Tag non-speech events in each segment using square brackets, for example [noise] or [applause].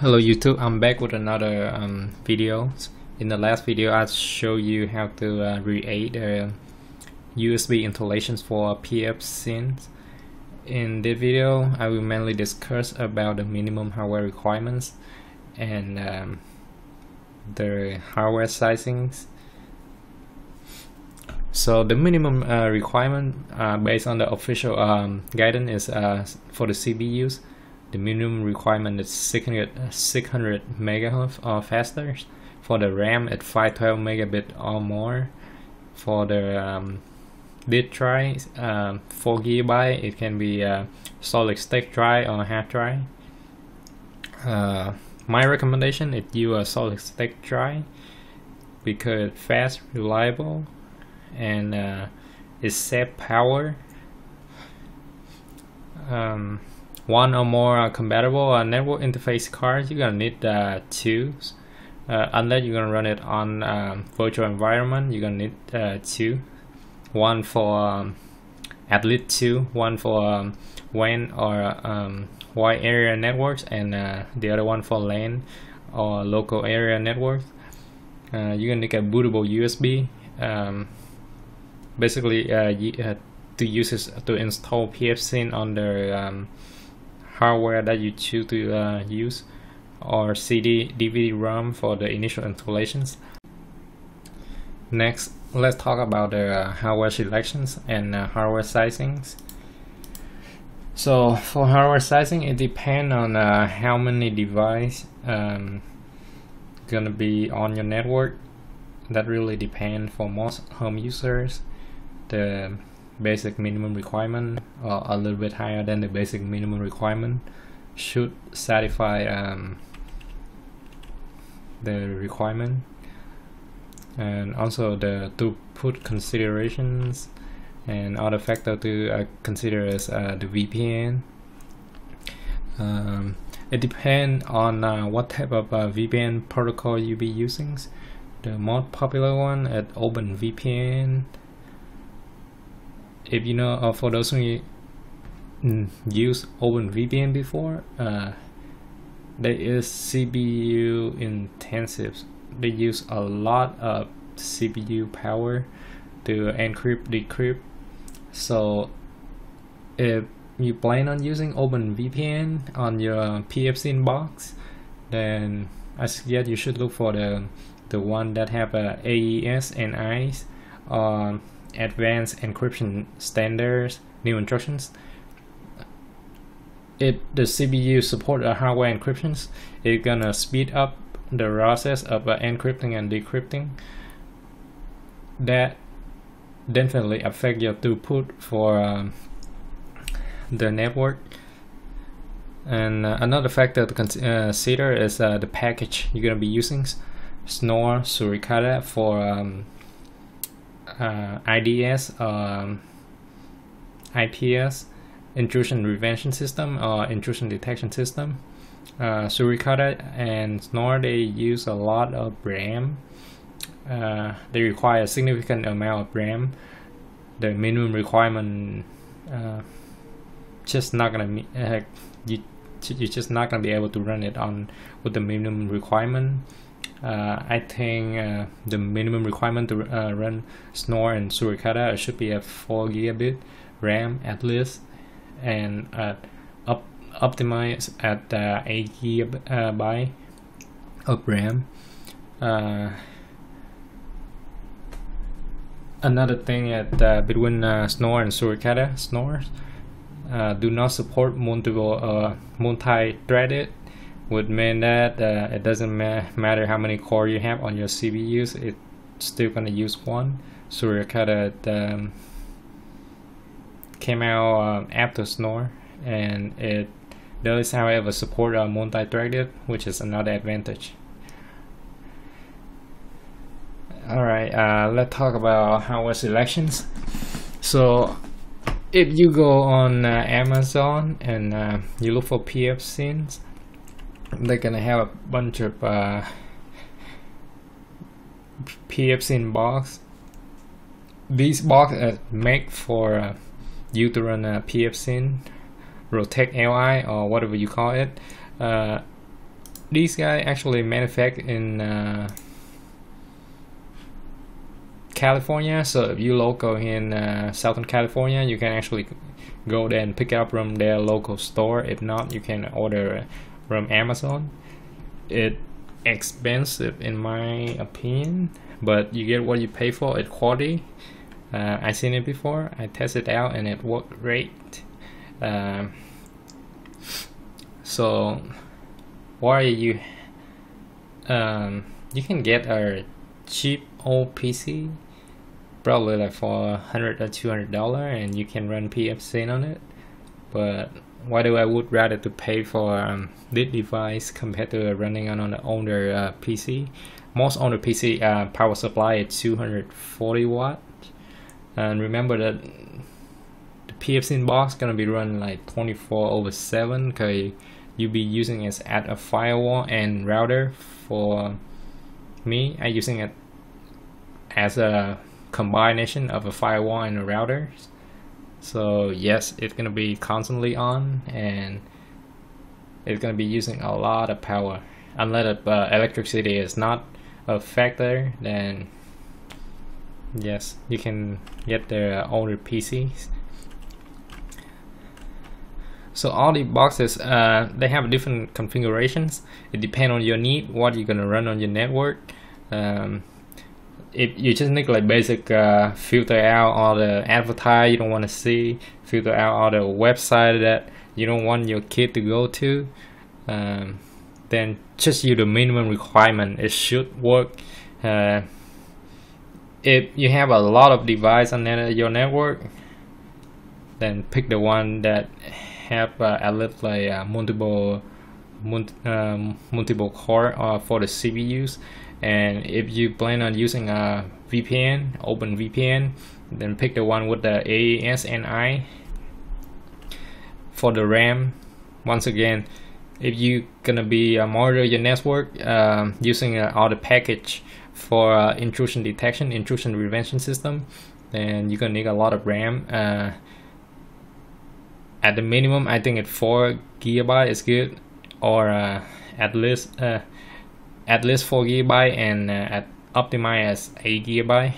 Hello YouTube, I'm back with another um, video. In the last video I showed you how to uh, create uh, USB installations for pfSense. In this video I will mainly discuss about the minimum hardware requirements and um, the hardware sizings. So the minimum uh, requirement uh, based on the official um, guidance is uh, for the CPUs the minimum requirement is 600, 600 megahertz or faster. For the RAM, at 512 megabit or more. For the um, disk drive, um, 4 gigabyte, it can be a solid state drive or hard drive. Uh, my recommendation is use a solid state drive because it's fast, reliable, and uh, it save power. Um, one or more uh, compatible uh, network interface cards, you're gonna need uh, two. Uh, unless you're gonna run it on um, virtual environment, you're gonna need uh, two. One for um, at least two. One for um, WAN or um, wide area networks, and uh, the other one for LAN or local area networks. you're gonna need a bootable USB. Um, basically, to use to install pfSense on the um, hardware that you choose to uh, use or CD, DVD, ROM for the initial installations. Next, let's talk about the uh, hardware selections and uh, hardware sizings. So for hardware sizing, it depends on uh, how many device um, gonna be on your network. That really depends for most home users. The basic minimum requirement or a little bit higher than the basic minimum requirement should satisfy um, the requirement. And also the throughput considerations and other factor to uh, consider is uh, the VPN um, it depends on uh, what type of uh, VPN protocol you be using. The most popular one at OpenVPN if you know uh, for those who mm, use OpenVPN before uh, they is CPU intensive they use a lot of CPU power to encrypt decrypt. So if you plan on using OpenVPN on your pfSense box then I suggest you should look for the the one that have a AES and ICE um, advanced encryption standards, new instructions. If the CPU support hardware encryptions, it's gonna speed up the process of uh, encrypting and decrypting. That definitely affect your throughput for um, the network. And uh, another factor to consider is uh, the package you're gonna be using. Snort Suricata for um, uh, IDS, um, IPS, intrusion prevention system or intrusion detection system. Uh, Suricata and Snort they use a lot of RAM. Uh, they require a significant amount of RAM. The minimum requirement uh, just not gonna. Uh, you you're just not gonna be able to run it on with the minimum requirement uh, I think uh, the minimum requirement to uh, run Snort and Suricata should be a 4 gigabit RAM at least and up optimize at uh, 8 gigabyte of RAM. Uh, another thing at uh, between uh, Snort and Suricata, Snort do not support multiple multi-threaded would mean that uh, it doesn't ma matter how many core you have on your CPUs, it's still gonna use one. Suricata um, came out um, after Snort, and it does, however, support uh, multi-threaded, which is another advantage. Alright, uh, let's talk about hardware selections. So, if you go on uh, Amazon and uh, you look for pfSense, they're gonna have a bunch of uh, pfSense box. These boxes are made for uh, you to run a pfSense, Protectli or whatever you call it. Uh, these guys actually manufactured in uh, California. So if you local in uh, Southern California, you can actually go there and pick up from their local store. If not, you can order from Amazon. It expensive in my opinion, but you get what you pay for. It quality. Uh, I seen it before. I tested it out and it worked great. Um, so, why you? Um, you can get a cheap old PC probably like for hundred or two hundred dollar and you can run pfSense on it but why do I would rather to pay for um, this device compared to running on an older uh, PC most older PC uh, power supply is 240 watt. And remember that the pfSense box gonna be running like 24 over 7 because you be using it as a firewall and router for me. I using it as a combination of a firewall and a router. So yes, it's gonna be constantly on and it's gonna be using a lot of power. Unless uh, electricity is not a factor, then yes, you can get the older PCs. So all the boxes, uh, they have different configurations. It depends on your need, what you're gonna run on your network. Um, if you just need like basic uh, filter out all the advertise you don't want to see, filter out all the website that you don't want your kid to go to, um, then just use the minimum requirement. It should work. Uh, if you have a lot of device on your network, then pick the one that have uh, at least like uh, multiple um, multiple core uh, for the CPUs and if you plan on using a VPN open VPN then pick the one with the AES-NI for the RAM. Once again if you gonna be uh, monitor your network uh, using uh, all the package for uh, intrusion detection intrusion prevention system then you're gonna need a lot of RAM. Uh, at the minimum I think at 4 gigabyte is good or uh, at least uh, at least 4 gigabyte and uh, at optimize as 8 gigabyte.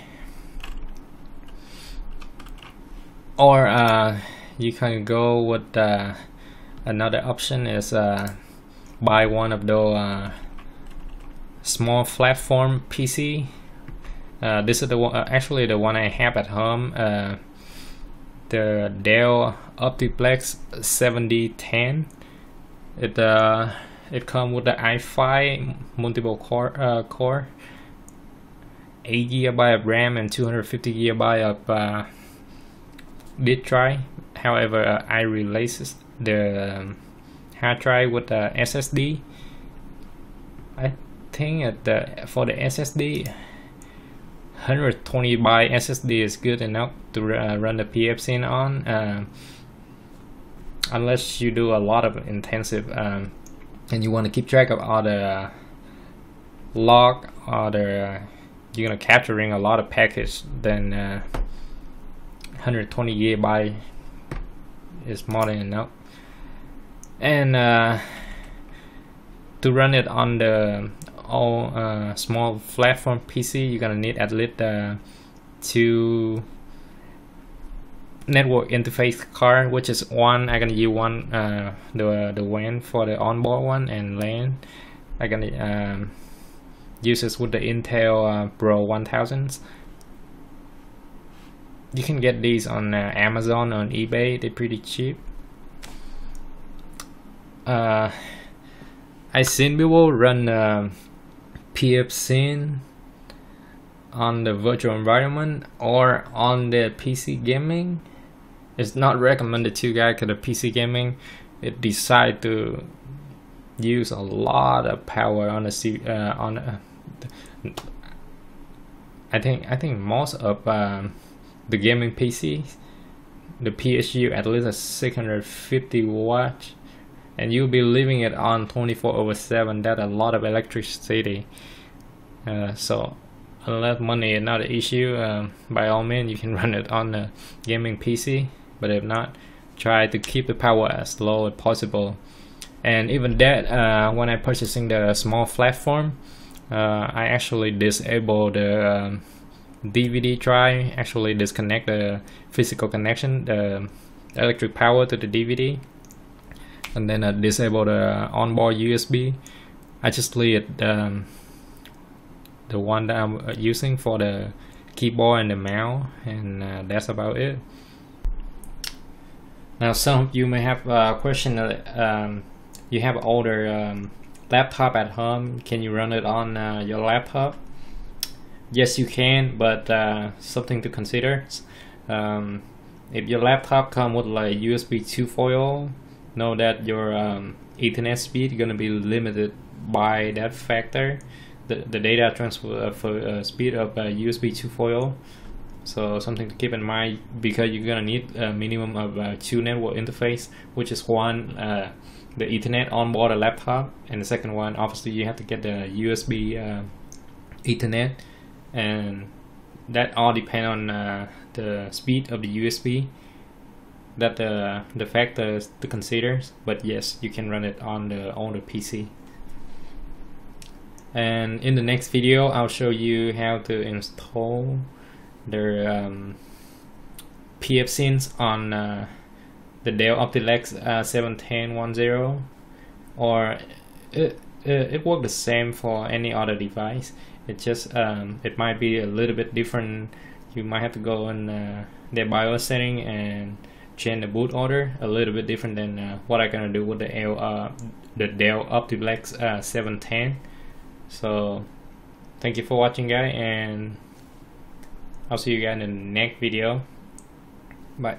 Or uh, you can go with uh, another option is uh, buy one of those uh, small platform PC uh, this is the one actually the one I have at home the Dell Optiplex 7010 it uh it comes with the i5 multiple core uh, core. 8 gigabyte of RAM and 250 gigabyte of uh, disk drive. However uh, I replaced the um, hard drive with the SSD I think at the for the SSD 120 byte SSD is good enough to uh, run the pfSense on uh, unless you do a lot of intensive um, and you want to keep track of all the log or the you're gonna capturing a lot of packets then uh, 120 gigabyte is more than enough. And uh, to run it on the all uh, small platform PC you're gonna need at least uh, two network interface card which is one I'm gonna use one uh, the the WAN for the onboard one and LAN. I can um, use this with the Intel uh, Pro 1000s you can get these on uh, Amazon on eBay. They're pretty cheap. Uh, I seen people run uh, pfSense on the virtual environment or on the PC gaming it's not recommended to guys because the PC gaming it decide to use a lot of power on the C uh, on uh, I think I think most of um, the gaming PC the PSU at least a 650 watts and you'll be leaving it on 24 over 7 that's a lot of electricity. Uh, so unless money is not an issue um, by all means you can [laughs] run it on the gaming PC but if not try to keep the power as low as possible. And even that uh, when I'm purchasing the small platform uh, I actually disable the um, DVD drive actually disconnect the physical connection the electric power to the DVD and then I disable the onboard USB I just leave um, the one that I'm uh, using for the keyboard and the mouse and uh, that's about it now some of you may have a question uh, um, you have older um, laptop at home. Can you run it on uh, your laptop? Yes you can but uh, something to consider um, if your laptop come with like USB 2.0 know that your um, Ethernet speed gonna be limited by that factor. The, the data transfer uh, for uh, speed of USB 2.0 so something to keep in mind because you're gonna need a minimum of uh, two network interface which is one uh, the Ethernet on board a laptop, and the second one, obviously, you have to get the USB uh, Ethernet, and that all depend on uh, the speed of the USB. That the the factors to consider, but yes, you can run it on the on the PC. And in the next video, I'll show you how to install the um, pfSense on. Uh, the Dell Optiplex uh, 71010 or it, it, it works the same for any other device it just um, it might be a little bit different you might have to go in uh, the BIOS setting and change the boot order a little bit different than uh, what I'm gonna do with the L, uh, the Dell Optiplex uh, 710 so thank you for watching guys and I'll see you guys in the next video. Bye